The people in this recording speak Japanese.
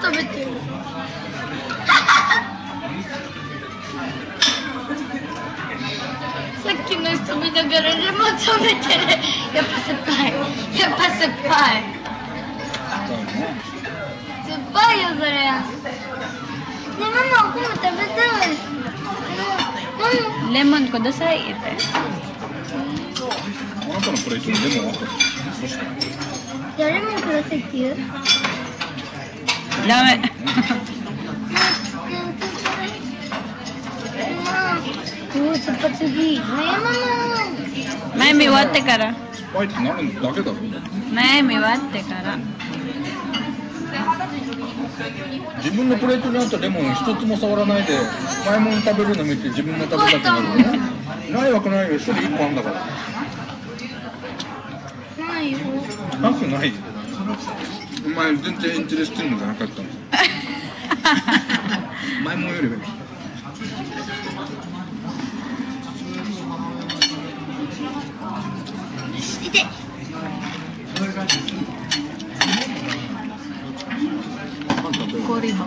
食べてる。さっきの人見ながらレモン食べてる。やっぱ酸っぱい。やっぱ酸っぱい。酸っぱいよそれねママお米食べたい。レモンください。ってあなたのプレートにレモンあったレモンくださいって言う。Oo, sapat sige. Maya, mama. May miwate kara. スパイってなるだけだろ May miwate kara. 自分のプレートにあったレモン一つも触らないで買い物食べるの見て自分も食べたくなるのないわけないよ一人一個あんだからないよ。なくないお前全然インテレスティングじゃなかったの 前もよりはいて。パン食べる Kori ba?